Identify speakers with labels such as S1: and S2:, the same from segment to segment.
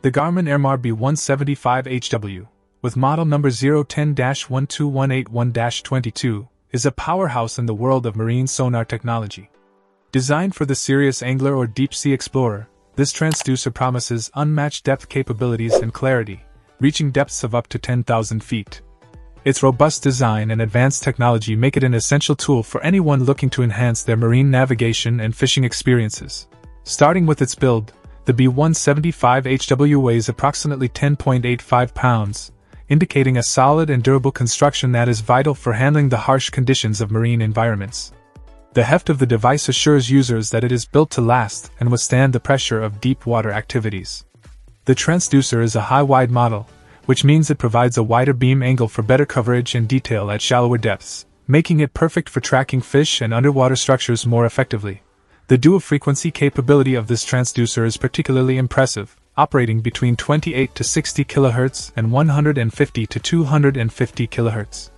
S1: The Garmin Airmar B175HW, with model number 010 12181 22, is a powerhouse in the world of marine sonar technology. Designed for the serious angler or deep sea explorer, this transducer promises unmatched depth capabilities and clarity, reaching depths of up to 10,000 feet. Its robust design and advanced technology make it an essential tool for anyone looking to enhance their marine navigation and fishing experiences. Starting with its build, the B175HW weighs approximately 10.85 pounds, indicating a solid and durable construction that is vital for handling the harsh conditions of marine environments. The heft of the device assures users that it is built to last and withstand the pressure of deep water activities. The transducer is a high wide model, which means it provides a wider beam angle for better coverage and detail at shallower depths, making it perfect for tracking fish and underwater structures more effectively. The dual frequency capability of this transducer is particularly impressive, operating between 28 to 60 kHz and 150 to 250 kHz.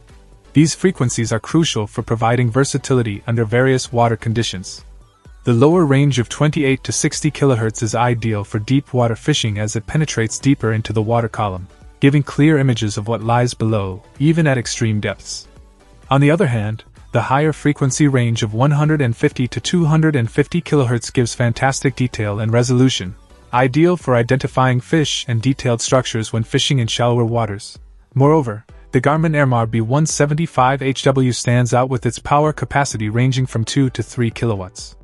S1: These frequencies are crucial for providing versatility under various water conditions. The lower range of 28 to 60 kHz is ideal for deep water fishing as it penetrates deeper into the water column, giving clear images of what lies below, even at extreme depths. On the other hand, the higher frequency range of 150 to 250 kHz gives fantastic detail and resolution, ideal for identifying fish and detailed structures when fishing in shallower waters. Moreover, the Garmin Airmar B175HW stands out with its power capacity ranging from 2 to 3 kilowatts.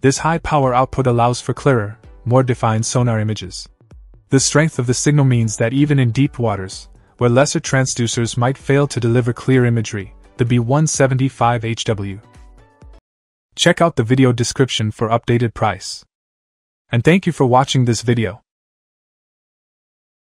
S1: This high power output allows for clearer, more defined sonar images. The strength of the signal means that even in deep waters, where lesser transducers might fail to deliver clear imagery, the B175HW. Check out the video description for updated price. And thank you for watching this video.